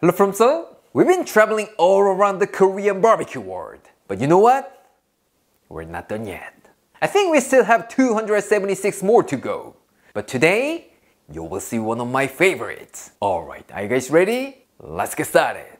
Hello from Seoul. We've been traveling all around the Korean barbecue world. But you know what? We're not done yet. I think we still have 276 more to go. But today, you will see one of my favorites. Alright, are you guys ready? Let's get started.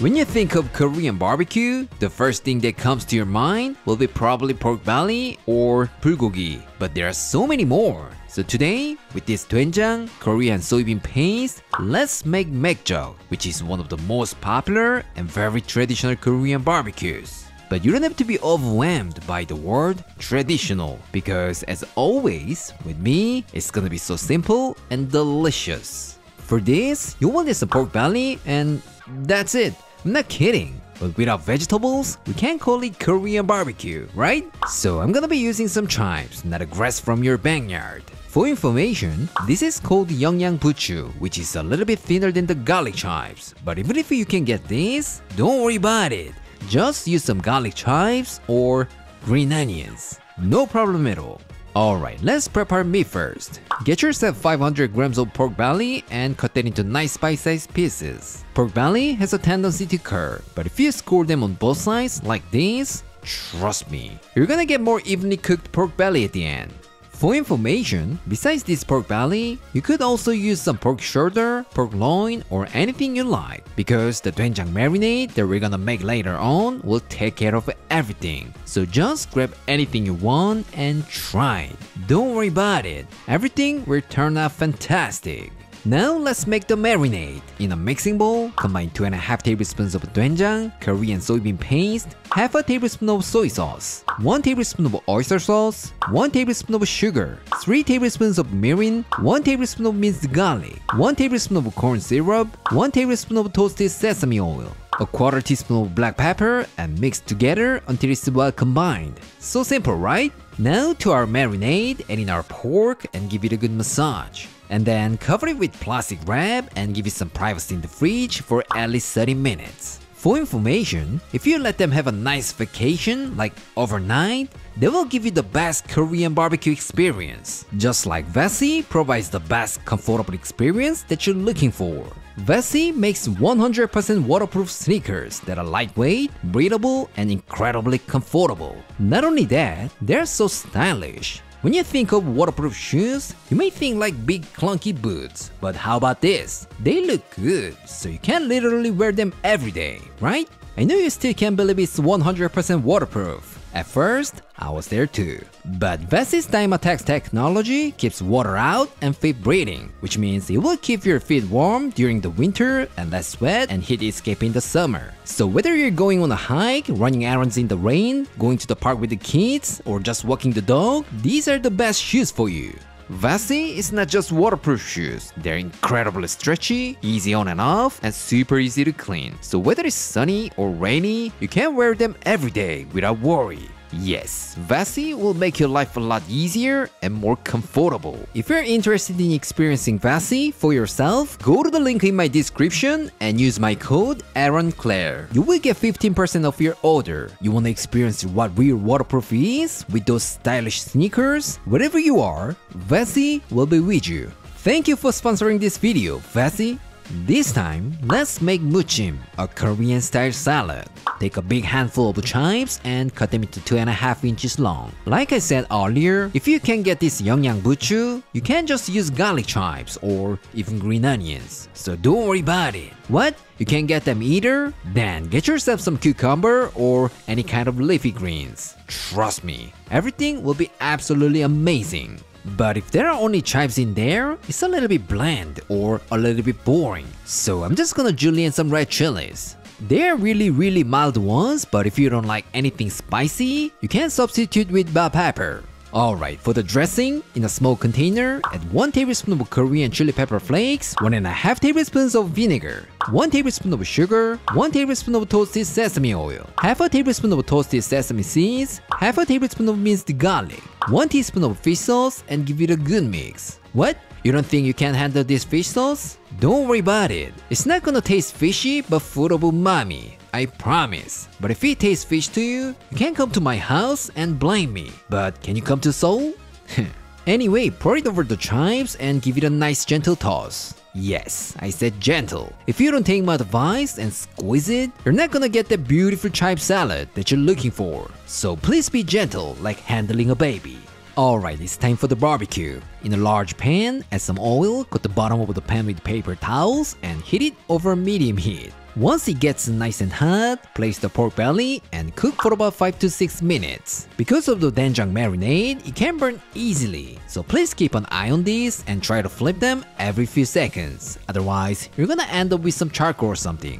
When you think of Korean barbecue, the first thing that comes to your mind will be probably pork belly or bulgogi, but there are so many more. So today, with this doenjang, Korean soybean paste, let's make maekjeok, which is one of the most popular and very traditional Korean barbecues. But you don't have to be overwhelmed by the word traditional because as always, with me, it's gonna be so simple and delicious. For this, you will need some pork belly and that's it. I'm not kidding. But without vegetables, we can't call it Korean barbecue, right? So I'm gonna be using some chives, not a grass from your backyard. For information, this is called Yeongyang Buchu, which is a little bit thinner than the garlic chives. But even if you can get this, don't worry about it. Just use some garlic chives or green onions. No problem at all. Alright, let's prepare meat first. Get yourself 500 grams of pork belly and cut that into nice bite-sized pieces. Pork belly has a tendency to curl, but if you score them on both sides like this, trust me, you're gonna get more evenly cooked pork belly at the end. For information, besides this pork belly, you could also use some pork shoulder, pork loin, or anything you like because the doenjang marinade that we're gonna make later on will take care of everything. So just grab anything you want and try it. Don't worry about it, everything will turn out fantastic. Now let's make the marinade. In a mixing bowl, combine 2.5 tablespoons of doenjang, Korean soybean paste, half a tablespoon of soy sauce, 1 tablespoon of oyster sauce, 1 tablespoon of sugar, 3 tablespoons of mirin, 1 tablespoon of minced garlic, 1 tablespoon of corn syrup, 1 tablespoon of toasted sesame oil, a quarter teaspoon of black pepper and mix together until it's well combined. So simple, right? Now to our marinade and in our pork and give it a good massage. And then cover it with plastic wrap and give it some privacy in the fridge for at least 30 minutes. For information, if you let them have a nice vacation, like overnight, they will give you the best Korean barbecue experience. Just like Vessi provides the best comfortable experience that you're looking for. Vessi makes 100% waterproof sneakers that are lightweight, breathable, and incredibly comfortable. Not only that, they're so stylish. When you think of waterproof shoes, you may think like big clunky boots, but how about this? They look good, so you can literally wear them every day, right? I know you still can't believe it's 100% waterproof. At first, I was there too. But Vessi's Dymatex technology keeps water out and feet breathing, which means it will keep your feet warm during the winter and less sweat and heat escape in the summer. So whether you're going on a hike, running errands in the rain, going to the park with the kids, or just walking the dog, these are the best shoes for you. Vessi is not just waterproof shoes, they're incredibly stretchy, easy on and off, and super easy to clean. So whether it's sunny or rainy, you can wear them every day without worry. Yes, Vessi will make your life a lot easier and more comfortable. If you're interested in experiencing Vessi for yourself, go to the link in my description and use my code AaronClaire. You will get 15% off your order. You want to experience what real waterproof is with those stylish sneakers? Wherever you are, Vessi will be with you. Thank you for sponsoring this video, Vessi. This time, let's make muchim, a Korean style salad. Take a big handful of chives and cut them into 2.5 inches long. Like I said earlier, if you can get this Yeongyang buchu, you can just use garlic chives or even green onions. So don't worry about it. What? You can't get them either? Then get yourself some cucumber or any kind of leafy greens. Trust me, everything will be absolutely amazing. But if there are only chives in there, it's a little bit bland or a little bit boring. So I'm just gonna julienne some red chilies. They're really really mild ones, but if you don't like anything spicy, you can substitute with bell pepper. Alright, for the dressing, in a small container, add 1 tablespoon of Korean chili pepper flakes, 1 and a half tablespoons of vinegar, 1 tablespoon of sugar, 1 tablespoon of toasted sesame oil, half a tablespoon of toasted sesame seeds, half a tablespoon of minced garlic, 1 teaspoon of fish sauce, and give it a good mix. What? You don't think you can handle this fish sauce? Don't worry about it. It's not gonna taste fishy, but full of umami. I promise. But if it tastes fish to you, you can come to my house and blame me. But can you come to Seoul? anyway, pour it over the chives and give it a nice gentle toss. Yes, I said gentle. If you don't take my advice and squeeze it, you're not gonna get that beautiful chive salad that you're looking for. So please be gentle like handling a baby. Alright, it's time for the barbecue. In a large pan, add some oil, coat the bottom of the pan with paper towels, and heat it over medium heat. Once it gets nice and hot, place the pork belly and cook for about 5 to 6 minutes. Because of the doenjang marinade, it can burn easily, so please keep an eye on these and try to flip them every few seconds. Otherwise, you're gonna end up with some charcoal or something.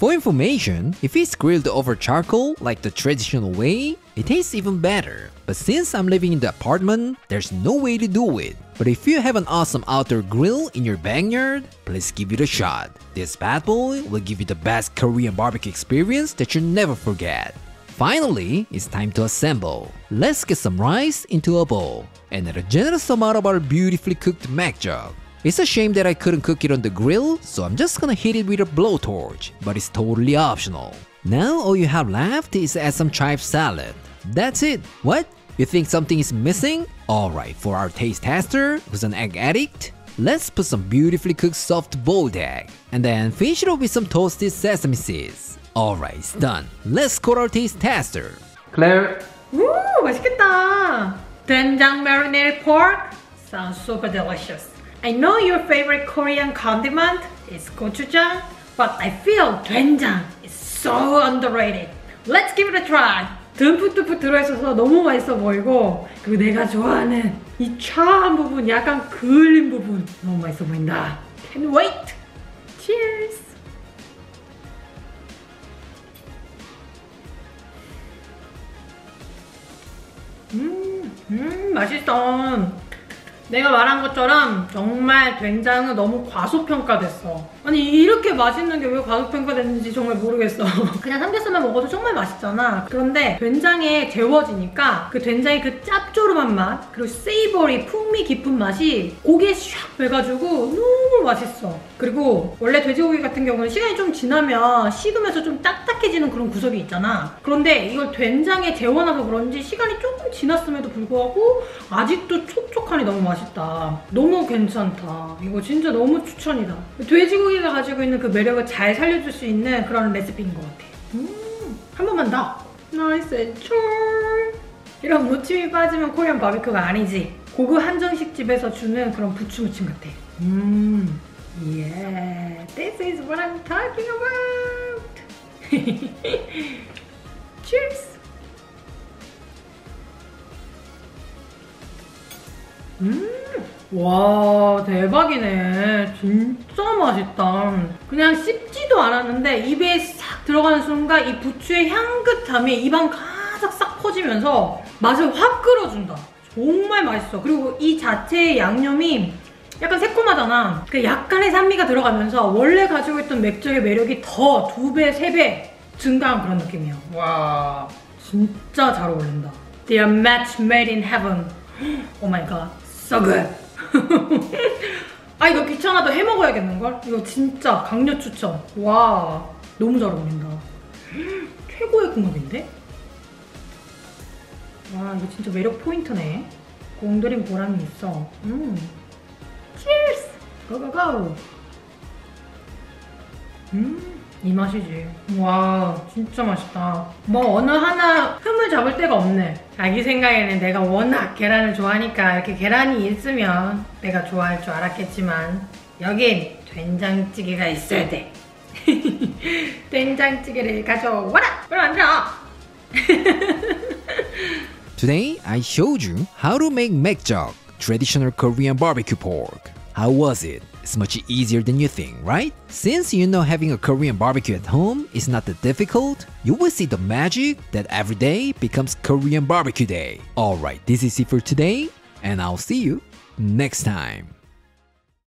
For information, if it's grilled over charcoal like the traditional way, it tastes even better. But since I'm living in the apartment, there's no way to do it. But if you have an awesome outdoor grill in your backyard, please give it a shot. This bad boy will give you the best Korean barbecue experience that you'll never forget. Finally, it's time to assemble. Let's get some rice into a bowl and add a generous amount of our beautifully cooked maekjeok. It's a shame that I couldn't cook it on the grill, so I'm just gonna heat it with a blowtorch, but it's totally optional. Now all you have left is add some chive salad. That's it. What? You think something is missing? Alright, for our taste tester, who's an egg addict, let's put some beautifully cooked soft boiled egg, and then finish it off with some toasted sesame seeds. Alright, it's done. Let's call our taste tester. Claire, Ooh, 맛있겠다. 된장 marinated pork sounds super delicious. I know your favorite Korean condiment is gochujang, but I feel 된장 is so underrated. Let's give it a try. 듬뿍듬뿍 들어있어서 너무 맛있어 보이고 그리고 내가 좋아하는 이 차한 부분, 약간 그을린 부분 너무 맛있어 보인다. Can't wait. Cheers. 음 맛있어 내가 말한 것처럼 정말 된장은 너무 과소평가됐어. 아니 이렇게 맛있는 게 왜 과소평가됐는지 정말 모르겠어. 그냥 삼겹살만 먹어도 정말 맛있잖아. 그런데 된장에 데워지니까 그 된장의 그 짭조름한 맛 그리고 세이버리 풍미 깊은 맛이 고기에 샥 배가지고 너무 맛있어. 그리고 원래 돼지고기 같은 경우는 시간이 좀 지나면 식으면서 좀 딱딱 해지는 그런 구석이 있잖아. 그런데 이걸 된장에 데워놔서 그런지 시간이 조금 지났음에도 불구하고 아직도 촉촉하니 너무 맛있다. 너무 괜찮다. 이거 진짜 너무 추천이다. 돼지고기가 가지고 있는 그 매력을 잘 살려줄 수 있는 그런 레시피인 것 같아. 음, 한 번만 더. 나이스 앤철 이런 무침이 빠지면 코리안 바비큐가 아니지. 고급 한정식 집에서 주는 그런 부추 무침 같아. 음 Yeah, this is what I'm talking about. Cheers. 음, 와 대박이네. 진짜 맛있다. 그냥 씹지도 않았는데 입에 싹 들어가는 순간 이 부추의 향긋함이 입안 가득 싹 퍼지면서 맛을 확 끌어준다. 정말 맛있어. 그리고 이 자체의 양념이 약간 새콤하잖아. 그 약간의 산미가 들어가면서 원래 가지고 있던 맥주의 매력이 더 두 배, 세 배 증가한 그런 느낌이야. 와, 진짜 잘 어울린다. They are match made in heaven. Oh my god, so good. 아 이거 귀찮아도 해 먹어야겠는걸? 이거 진짜 강력 추천. 와, 너무 잘 어울린다. 최고의 궁합인데? 와, 이거 진짜 매력 포인트네. 공들인 보람이 있어. 음. Cheers! 고고고! 음, 이 맛이지. 와, 진짜 맛있다. 뭐 어느 하나 흠을 잡을 데가 없네. 자기 생각에는 내가 워낙 계란을 좋아하니까 이렇게 계란이 있으면 내가 좋아할 줄 알았겠지만 여긴 된장찌개가 있어야 돼. 된장찌개를 가져와라! 그럼 안 돼! Today, I showed you how to make makjok, traditional Korean barbecue pork. How was it? it? is much easier than you think, right? Since you know having a Korean barbecue at home is not that difficult, you will see the magic that every day becomes Korean barbecue day. Alright, this is it for today, and I'll see you next time.